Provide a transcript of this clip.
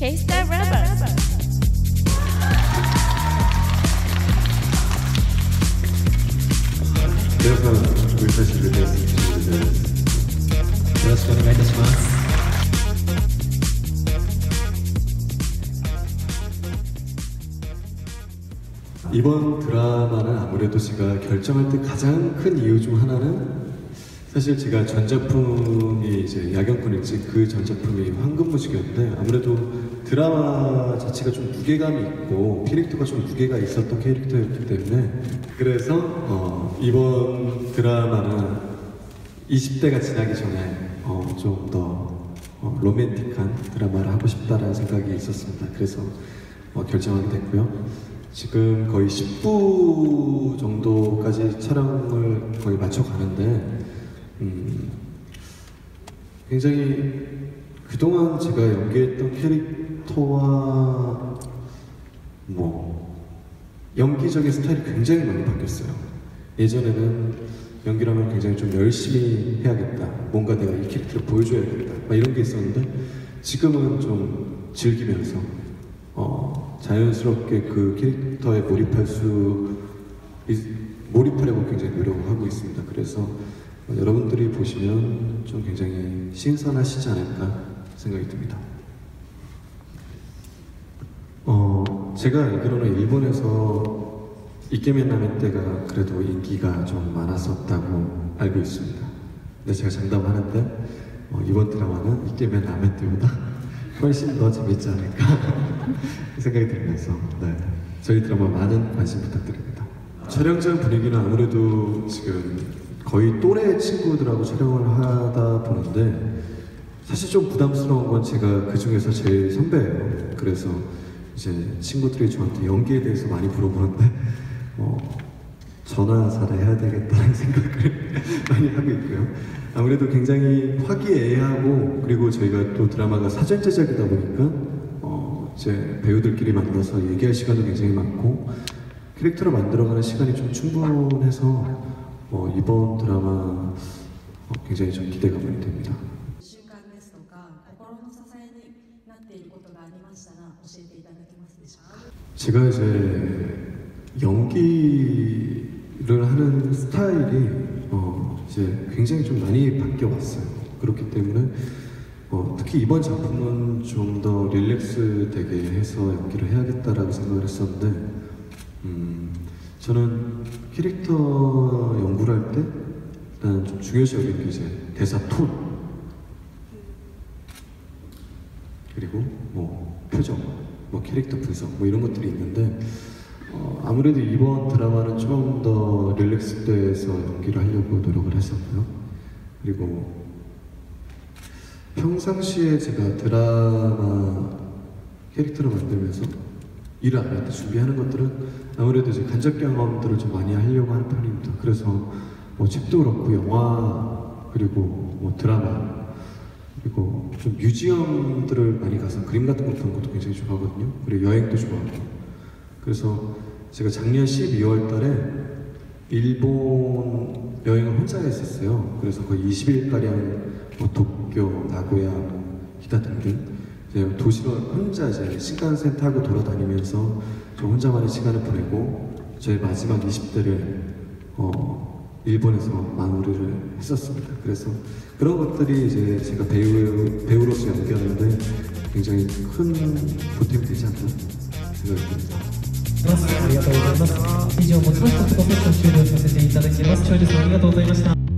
K-Star Rebel. Dürfen wir für die nächste Das war ein nettes Mal. 이번 드라마는 아무래도 제가 결정할 때 가장 큰 이유 중 하나는 사실 제가 전작품이 이제 야경꾼일지 그 전작품이 황금무지개였는데 아무래도 드라마 자체가 좀 무게감이 있고 캐릭터가 좀 무게가 있었던 캐릭터였기 때문에 그래서 어, 이번 드라마는 20대가 지나기 전에 어, 좀더 어, 로맨틱한 드라마를 하고 싶다라는 생각이 있었습니다. 그래서 어, 결정하게 됐고요. 지금 거의 10부 정도까지 촬영을 거의 마쳐 가는데 음, 굉장히 그동안 제가 연기했던 캐릭터와 뭐 연기적인 스타일이 굉장히 많이 바뀌었어요. 예전에는 연기라면 굉장히 좀 열심히 해야겠다. 뭔가 내가 이 캐릭터를 보여줘야겠다. 막 이런 게 있었는데 지금은 좀 즐기면서 어, 자연스럽게 그 캐릭터에 몰입할 수 있- 몰입하려고 굉장히 노력하고 있습니다. 그래서 어, 여러분들이 보시면 좀 굉장히 신선하시지 않을까 생각이 듭니다. 어, 제가 알기로는 일본에서 이케멘 라멘 때가 그래도 인기가 좀 많았었다고 알고 있습니다. 근데 제가 장담하는데 어, 이번 드라마는 이케멘 라멘 때보다 훨씬 더 재밌지 않을까 생각이 들면서 네, 저희 드라마 많은 관심 부탁드립니다. 촬영장 분위기는 아무래도 지금 거의 또래 친구들하고 촬영을 하다 보는데 사실 좀 부담스러운 건 제가 그 중에서 제일 선배예요. 그래서 이제 친구들이 저한테 연기에 대해서 많이 물어보는데 어, 전화사를 해야 되겠다는 생각을 많이 하고 있고요. 아무래도 굉장히 화기애애하고 그리고 저희가 또 드라마가 사전 제작이다 보니까 어, 이제 배우들끼리 만나서 얘기할 시간도 굉장히 많고 캐릭터를 만들어가는 시간이 좀 충분해서 어, 이번 드라마 어, 굉장히 좀 기대가 많이 됩니다. 習慣ですとか心の支えになっていることがありましたら教えていただけますでしょうか 제가 이제 연기를 하는 스타일이 어 이제 굉장히 좀 많이 바뀌어 왔어요. 그렇기 때문에 어 특히 이번 작품은 좀 더 릴렉스 되게 해서 연기를 해야겠다라고 생각을 했었는데 음 저는 캐릭터 연구를 할 때 일단 좀 중요시 여기는 게 이제 대사 톤 그리고 뭐 표정, 뭐 캐릭터 분석 뭐 이런 것들이 있는데 어, 아무래도 이번 드라마는 좀 더 릴렉스돼서 연기를 하려고 노력을 했었고요. 그리고 평상시에 제가 드라마 캐릭터를 만들면서 일을 안할때 준비하는 것들은 아무래도 이제 간접 경험들을 좀 많이 하려고 하는 편입니다. 그래서 뭐 책도 그렇고 영화 그리고 뭐 드라마 그리고 좀 뮤지엄들을 많이 가서 그림 같은 거 보는 것도 굉장히 좋아하거든요. 그리고 여행도 좋아하고. 그래서 제가 작년 12월 달에 일본 여행을 혼자 했었어요. 그래서 거의 20일가량 뭐 도쿄, 나고야, 기타 등등 이제 도시로 혼자 이제 신칸센 타고 돌아다니면서 좀 혼자만의 시간을 보내고 저의 마지막 20대를 어, 일본에서 마무리를 했었습니다. 그래서 그런 것들이 이제 제가 배우 배우로서 연기하는데 굉장히 큰 보탬이 되지 않나 생각이 듭니다. ありがとうございます。以上、もちましたところで終了させていただきます。長寿さんありがとうございました。